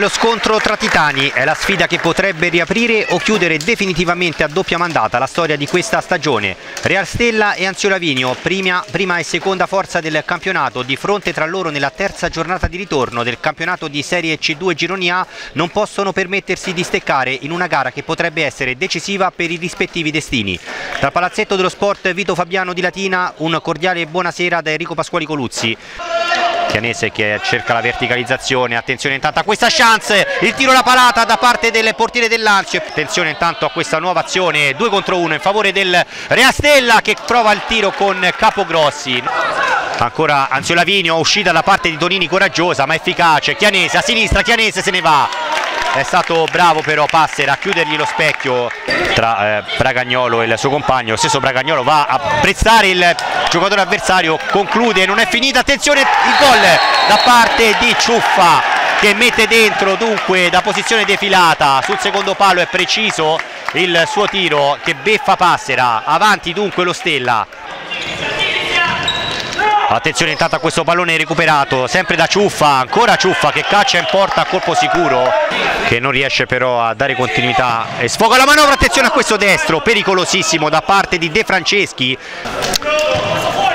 Lo scontro tra titani, è la sfida che potrebbe riaprire o chiudere definitivamente a doppia mandata la storia di questa stagione. Real Stella e Anzio Lavinio, prima, prima e seconda forza del campionato, di fronte tra loro nella terza giornata di ritorno del campionato di Serie C2 Gironi A, non possono permettersi di steccare in una gara che potrebbe essere decisiva per i rispettivi destini. Dal Palazzetto dello Sport Vito Fabiano di Latina, un cordiale buonasera da Enrico Pasquali Coluzzi. Chianese che cerca la verticalizzazione, attenzione intanto a questa chance, il tiro alla palata da parte del portiere del Lazio, attenzione intanto a questa nuova azione, 2 contro 1 in favore del Reastella che prova il tiro con Capogrossi. Ancora Anzio Lavinio, uscita da parte di Tonini coraggiosa ma efficace, Chianese a sinistra, Chianese se ne va, è stato bravo però Passera a chiudergli lo specchio tra eh, Bragagnolo e il suo compagno, lo stesso Bragagnolo va a prezzare il giocatore avversario, conclude, non è finita, attenzione il gol da parte di Ciuffa che mette dentro dunque da posizione defilata. Sul secondo palo è preciso il suo tiro che beffa Passera, avanti dunque lo Stella attenzione intanto a questo pallone recuperato sempre da Ciuffa ancora Ciuffa che caccia in porta a colpo sicuro che non riesce però a dare continuità e sfoga la manovra attenzione a questo destro pericolosissimo da parte di De Franceschi.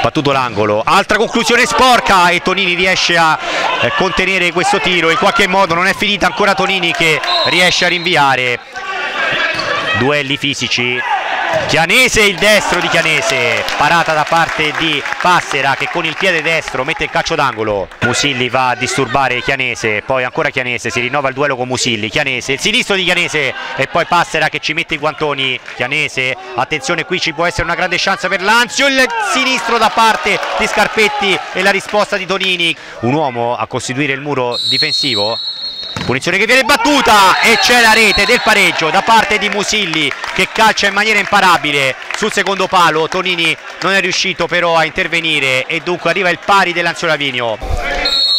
Battuto l'angolo altra conclusione sporca e Tonini riesce a eh, contenere questo tiro in qualche modo non è finita ancora Tonini che riesce a rinviare. Duelli fisici Chianese il destro di Chianese. Parata da parte di Passera che con il piede destro mette il calcio d'angolo. Musilli va a disturbare Chianese poi ancora Chianese si rinnova il duello con Musilli. Chianese il sinistro di Chianese e poi Passera che ci mette i guantoni. Chianese attenzione qui ci può essere una grande chance per Lanzio. Il sinistro da parte di Scarpetti e la risposta di Tonini. Un uomo a costituire il muro difensivo Punizione che viene battuta e c'è la rete del pareggio da parte di Musilli che calcia in maniera imparabile sul secondo palo. Tonini non è riuscito però a intervenire e dunque arriva il pari dell'Anzio Lavinio.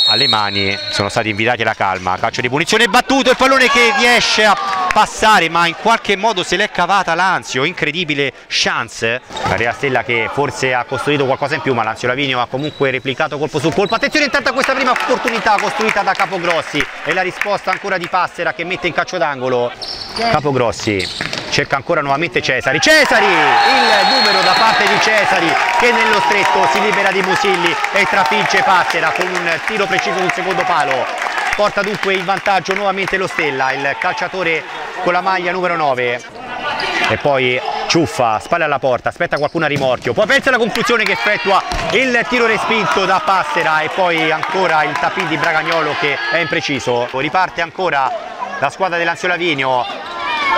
Alle mani sono stati invitati alla calma. Calcio di punizione battuto, il pallone che riesce a passare ma in qualche modo se l'è cavata Lanzio, incredibile chance. Maria Stella che forse ha costruito qualcosa in più ma Lanzio Lavinio ha comunque replicato colpo su colpo. Attenzione intanto a questa prima opportunità costruita da Capogrossi e la risposta ancora di Passera che mette in calcio d'angolo. Capogrossi cerca ancora nuovamente Cesari. Cesari, il numero da parte di Cesari che nello stretto si libera di Musilli e trafigge Passera con un tiro preciso sul secondo palo porta dunque il vantaggio nuovamente lo Stella, il calciatore con la maglia numero 9 e poi ciuffa, spalle alla porta, aspetta qualcuno a rimorchio, poi pensa alla conclusione che effettua il tiro respinto da Passera e poi ancora il tapin di Bragagnolo che è impreciso, riparte ancora la squadra dell'Anzio Lavinio,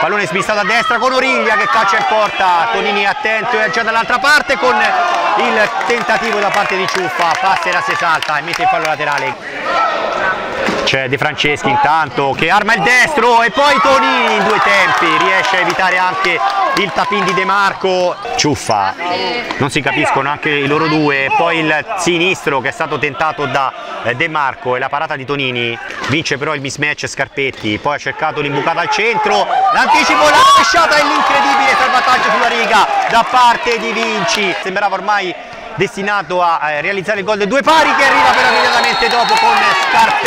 pallone smistato a destra con Origlia che calcia in porta, Tonini attento e già dall'altra parte con il tentativo da parte di Ciuffa, Passera si salta e mette il fallo laterale c'è De Franceschi intanto che arma il destro e poi Tonini in due tempi riesce a evitare anche il tapin di De Marco. Ciuffa. Non si capiscono anche i loro due poi il sinistro che è stato tentato da eh, De Marco e la parata di Tonini. Vince però il mismatch Scarpetti poi ha cercato l'imbucata al centro. L'anticipo, la rovesciata e l'incredibile salvataggio sulla riga da parte di Vinci. Sembrava ormai destinato a eh, realizzare il gol del due pari che arriva però immediatamente dopo con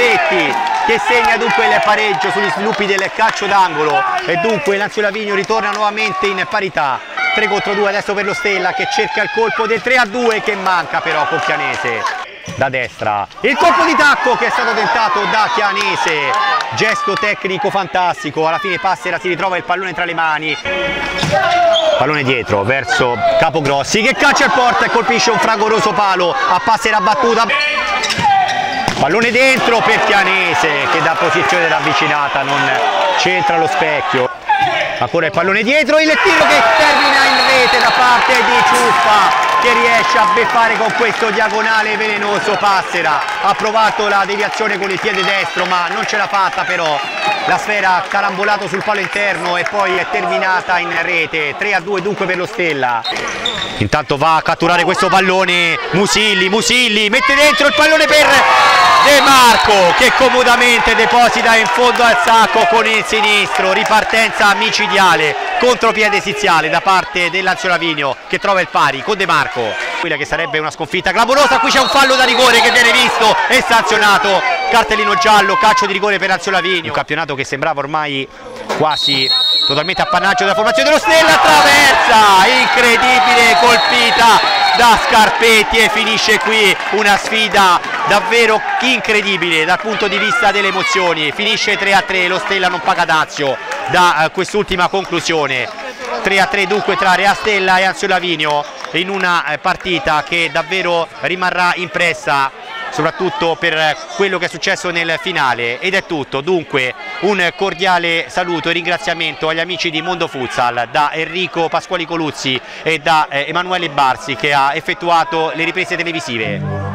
Scarpetti che segna dunque il pareggio sugli sviluppi del calcio d'angolo. E dunque Lazio Lavigno ritorna nuovamente in parità. 3 contro 2 adesso per lo Stella che cerca il colpo del 3 a 2 che manca però con Chianese da destra. Il colpo di tacco che è stato tentato da Chianese gesto tecnico fantastico. Alla fine Passera si ritrova il pallone tra le mani. Pallone dietro verso Capogrossi che caccia il porta e colpisce un fragoroso palo. A Passera battuta pallone dentro per Chianese che da posizione ravvicinata non centra lo specchio. Ancora il pallone dietro il tiro che termina in rete da parte di Ciuffa che riesce a beffare con questo diagonale velenoso Passera. Ha provato la deviazione con il piede destro ma non ce l'ha fatta però. La sfera ha carambolato sul palo interno e poi è terminata in rete. 3 a 2 dunque per lo Stella. Intanto va a catturare questo pallone. Musilli, Musilli mette dentro il pallone per De Marco che comodamente deposita in fondo al sacco con il sinistro. Ripartenza micidiale contropiede esiziale da parte dell'Anzio Lavinio che trova il pari con De Marco. Quella che sarebbe una sconfitta clamorosa. Qui c'è un fallo da rigore che viene visto e sanzionato. Cartellino giallo calcio di rigore per Anzio Lavinio. Un campionato che sembrava ormai quasi totalmente appannaggio della formazione dello Stella. Traversa incredibile colpita da Scarpetti e finisce qui una sfida davvero incredibile dal punto di vista delle emozioni. Finisce 3 a 3 lo Stella non paga dazio da uh, quest'ultima conclusione. 3 a 3 dunque tra Rea Stella e Anzio Lavinio in una uh, partita che davvero rimarrà impressa soprattutto per quello che è successo nel finale. Ed è tutto. Dunque un cordiale saluto e ringraziamento agli amici di Mondo Futsal da Enrico Pasquali Coluzzi e da eh, Emanuele Barsi che ha effettuato le riprese televisive